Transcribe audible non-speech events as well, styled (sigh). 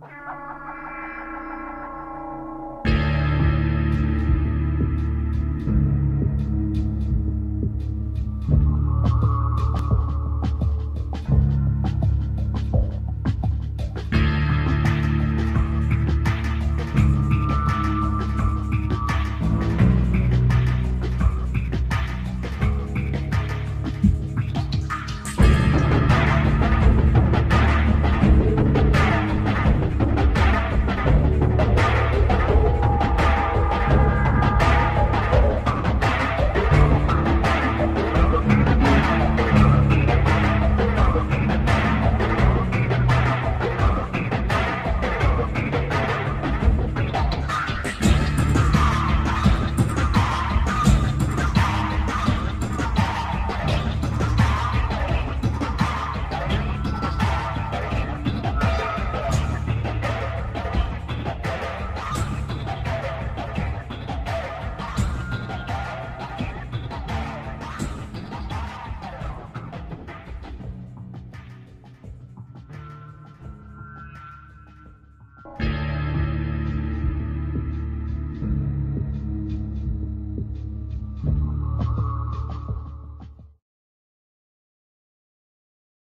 Bye. (laughs)